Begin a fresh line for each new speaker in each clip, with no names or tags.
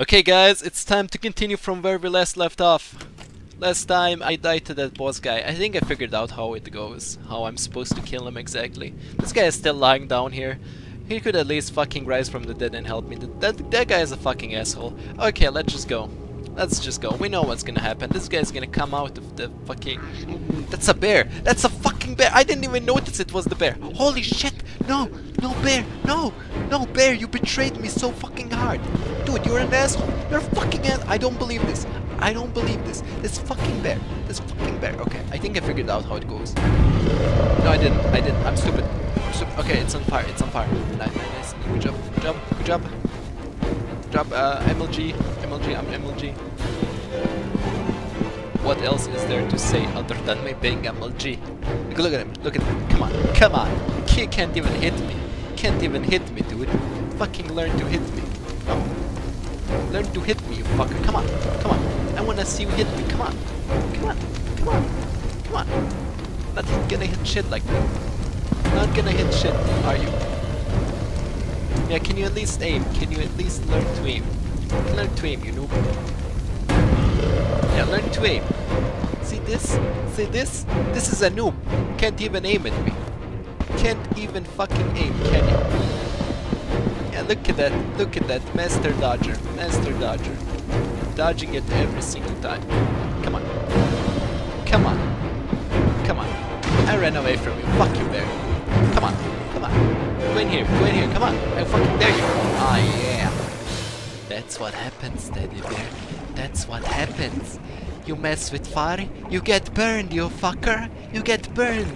Okay guys, it's time to continue from where we last left off. Last time I died to that boss guy. I think I figured out how it goes. How I'm supposed to kill him exactly. This guy is still lying down here. He could at least fucking rise from the dead and help me. That, that guy is a fucking asshole. Okay, let's just go. Let's just go. We know what's gonna happen. This guy's gonna come out of the fucking... That's a bear! That's a fucking bear! I didn't even notice it was the bear! Holy shit! No! No, bear! No! No, bear! You betrayed me so fucking hard! Dude, you're an asshole! You're a fucking ass! I don't believe this! I don't believe this! This fucking bear! This fucking bear! Okay, I think I figured out how it goes. No, I didn't. I didn't. I'm stupid. I'm stupid. Okay, it's on fire. It's on fire. Nice, nice, nice. Good job. Good job. Good job. Good job. Uh, MLG. MLG. I'm MLG. What else is there to say other than me being MLG? Look, look at him. Look at him. Come on. Come on. He can't even hit me. Can't even hit me, dude. Fucking learn to hit me. Oh. Learn to hit me, you fucker. Come on. Come on. I wanna see you hit me. Come on. Come on. Come on. Come on. Not gonna hit shit like that. Not gonna hit shit, are you? Yeah, can you at least aim? Can you at least learn to aim? Learn to aim, you noob. Yeah, learn to aim. See this? See this? This is a noob. Can't even aim at me. Can't even fucking aim, can you? Yeah, look at that. Look at that. Master Dodger. Master Dodger. Dodging it every single time. Come on. Come on. Come on. I ran away from you. Fuck you, bear. Come on. Come on. Go in here. Go in here. Come on. I fucking dare you. Ah, yeah. That's what happens, Teddy Bear. That's what happens. You mess with fire, you get burned, you fucker. You get burned.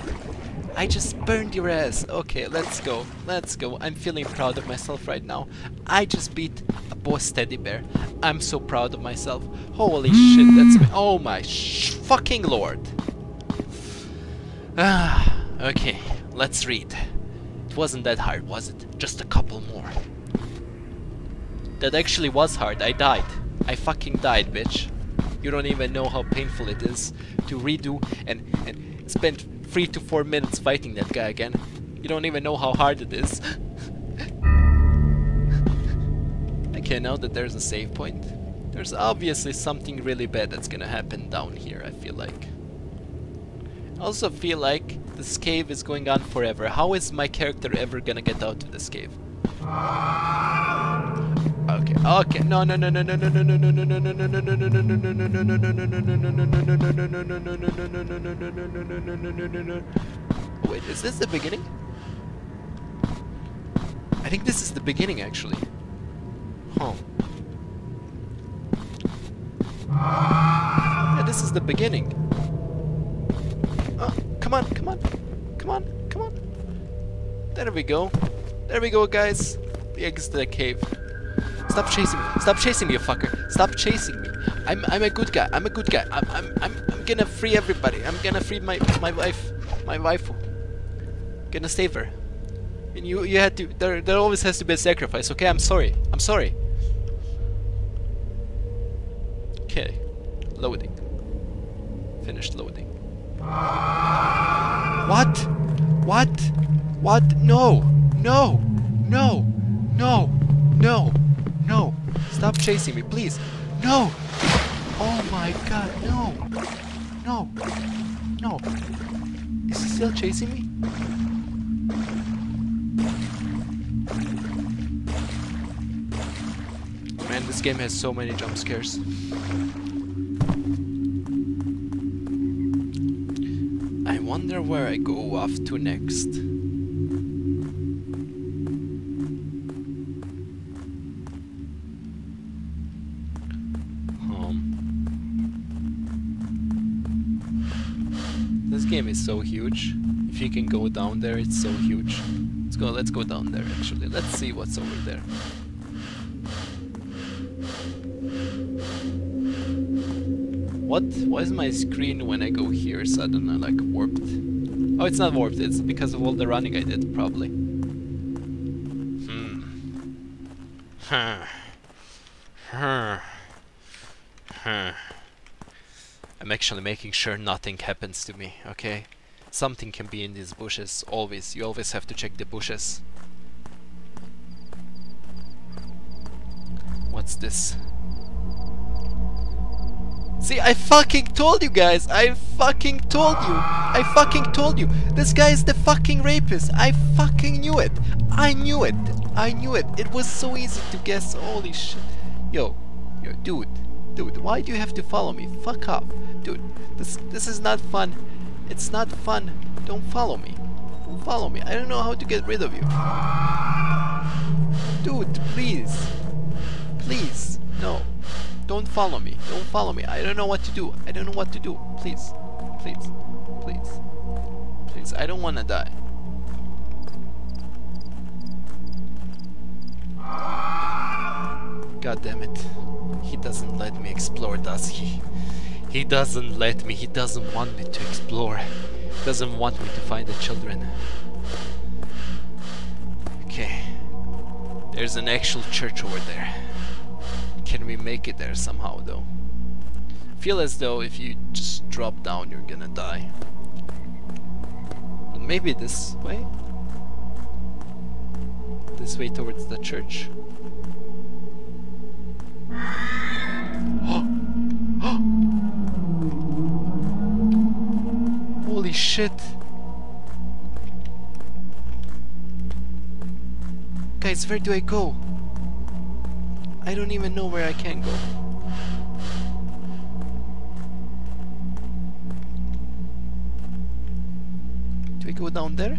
I just burned your ass. Okay, let's go. Let's go. I'm feeling proud of myself right now. I just beat a boss teddy bear. I'm so proud of myself. Holy shit, that's me. Oh my fucking lord. Ah, okay, let's read. It wasn't that hard, was it? Just a couple more. That actually was hard. I died. I fucking died, bitch. You don't even know how painful it is to redo and, and spend three to four minutes fighting that guy again. You don't even know how hard it is. okay, now that there's a save point, there's obviously something really bad that's gonna happen down here, I feel like. I also feel like this cave is going on forever. How is my character ever gonna get out of this cave? Okay, okay. No, no, no, no, no, no, no, no, no, no, no, no, no, no, no, no, no, no, Wait, is this the beginning? I think this is the beginning, actually. Huh. Yeah, this is the beginning. Oh, come on, come on, come on, come on. There we go. There we go, guys. The exit to the cave. Stop chasing me. Stop chasing me, you fucker. Stop chasing me. I'm I'm a good guy. I'm a good guy. I'm I'm I'm, I'm gonna free everybody. I'm gonna free my my wife, my wife. Gonna save her. And you you had to. There there always has to be a sacrifice. Okay, I'm sorry. I'm sorry. Okay, loading. Finished loading. What? What? What? No! No! No! No! No! No! Stop chasing me, please! No! Oh my god, no! No! No! Is he still chasing me? Man, this game has so many jump scares. I wonder where I go off to next. Game is so huge. If you can go down there, it's so huge. Let's go, let's go down there actually. Let's see what's over there. What? Why is my screen when I go here suddenly like warped? Oh, it's not warped, it's because of all the running I did, probably. Hmm. Huh. Huh. Huh. I'm actually making sure nothing happens to me, okay? Something can be in these bushes, always. You always have to check the bushes. What's this? See, I fucking told you guys. I fucking told you. I fucking told you. This guy is the fucking rapist. I fucking knew it. I knew it. I knew it. It was so easy to guess. Holy shit. Yo, yo, dude. Dude, why do you have to follow me? Fuck off. Dude, this this is not fun. It's not fun. Don't follow me. Don't follow me. I don't know how to get rid of you. Dude, please. Please. No. Don't follow me. Don't follow me. I don't know what to do. I don't know what to do. Please. Please. Please. Please. I don't want to die. God damn it. He doesn't let me explore, does he? He doesn't let me. He doesn't want me to explore. He doesn't want me to find the children. Okay. There's an actual church over there. Can we make it there somehow though? Feel as though if you just drop down you're gonna die. Maybe this way? This way towards the church. Holy shit! Guys, where do I go? I don't even know where I can go. Do we go down there?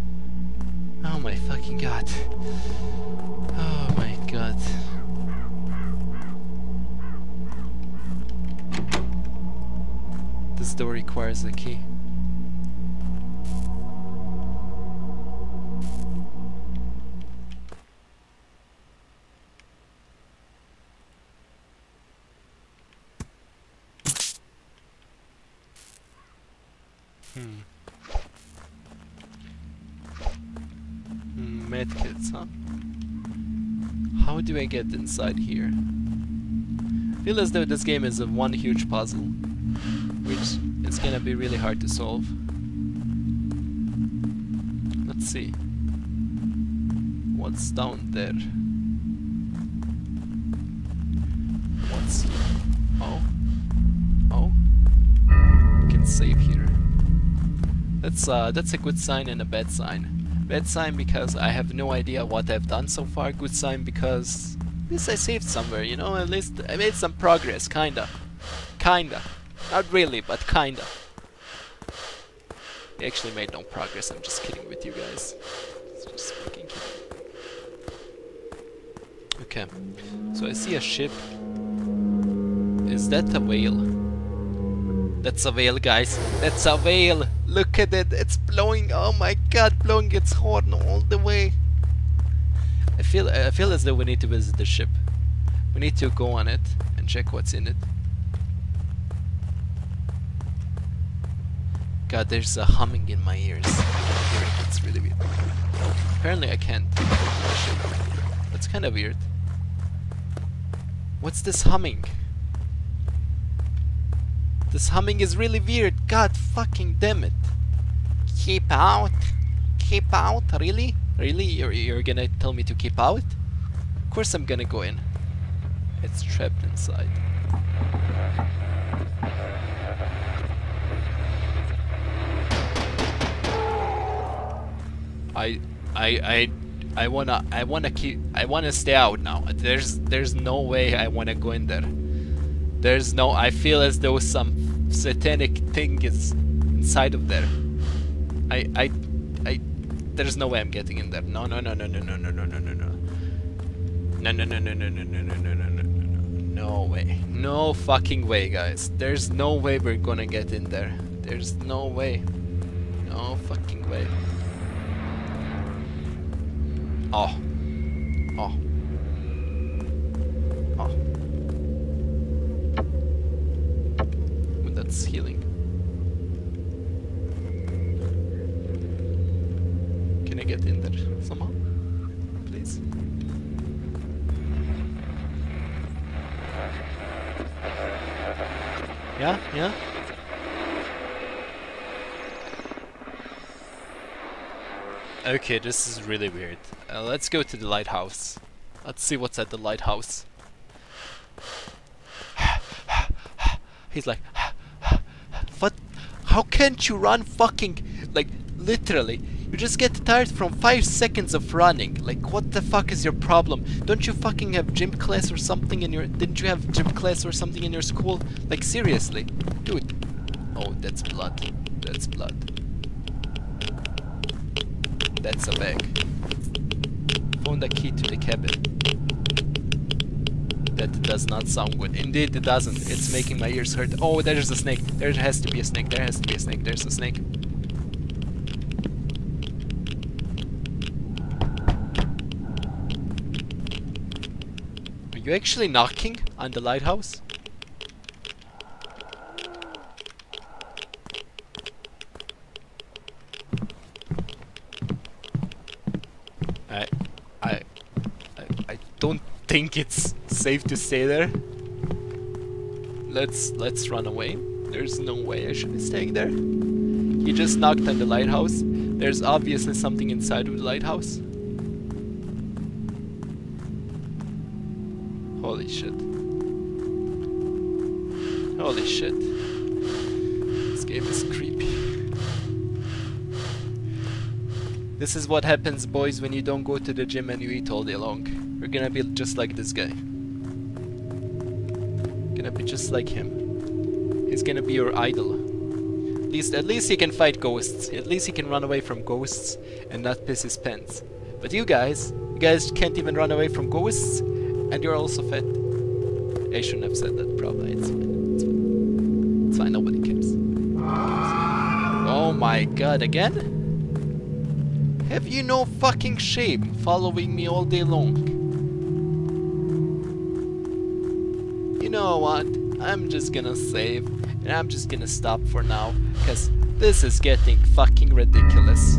oh my fucking god. Oh my god. This door requires a key. Hmm. Medkits, huh? How do I get inside here? I feel as though this game is a one huge puzzle, which is gonna be really hard to solve. Let's see. What's down there? What's? Oh. Oh. You can save here. That's uh, that's a good sign and a bad sign. Bad sign because I have no idea what I've done so far. Good sign because at least I saved somewhere, you know. At least I made some progress, kinda, kinda. Not really, but kinda. I actually made no progress. I'm just kidding with you guys. Just fucking kidding. Okay, so I see a ship. Is that a whale? That's a whale, guys. That's a whale. Look at it. It's blowing. Oh my god, blowing its horn all the way. I feel I feel as though we need to visit the ship. We need to go on it and check what's in it. God, there's a humming in my ears. It. It's really weird. Apparently I can't. That's kind of weird. What's this humming? This humming is really weird. God fucking damn it. Keep out. Keep out. Really? Really? You're, you're gonna tell me to keep out? Of course I'm gonna go in. It's trapped inside. I I I I wanna I wanna keep I wanna stay out now. There's there's no way I wanna go in there. There's no I feel as though some satanic thing is inside of there. I, I, I, there's no way I'm getting in there. No, no, no, no, no, no, no, no, no, no, no. No, no, no, no, no, no, no, no, no, no, no, no, no way. No fucking way, guys. There's no way we're gonna get in there. There's no way. No fucking way. Oh. Oh. It's healing. Can I get in there somehow? Please? Yeah, yeah. Okay, this is really weird. Uh, let's go to the lighthouse. Let's see what's at the lighthouse. He's like? How can't you run fucking, like, literally? You just get tired from 5 seconds of running. Like, what the fuck is your problem? Don't you fucking have gym class or something in your... Didn't you have gym class or something in your school? Like, seriously. Dude. Oh, that's blood. That's blood. That's a bag. Found the key to the cabin. That does not sound good. Indeed, it doesn't. It's making my ears hurt. Oh, there's a snake. There has to be a snake. There has to be a snake. There's a snake. Are you actually knocking on the lighthouse? I, I, I, I don't think it's safe to stay there. Let's let's run away. There's no way I should be staying there. He just knocked on the lighthouse. There's obviously something inside of the lighthouse. Holy shit. Holy shit. This game is creepy. This is what happens, boys, when you don't go to the gym and you eat all day long. You're gonna be just like this guy. Gonna be just like him. He's gonna be your idol. At least, at least he can fight ghosts. At least he can run away from ghosts and not piss his pants. But you guys, you guys can't even run away from ghosts, and you're also fat. I shouldn't have said that, probably. It's fine. It's fine. It's fine. Nobody cares. Nobody cares. Oh my god, again? Have you no fucking shame following me all day long? Know what? I'm just gonna save and I'm just gonna stop for now because this is getting fucking ridiculous.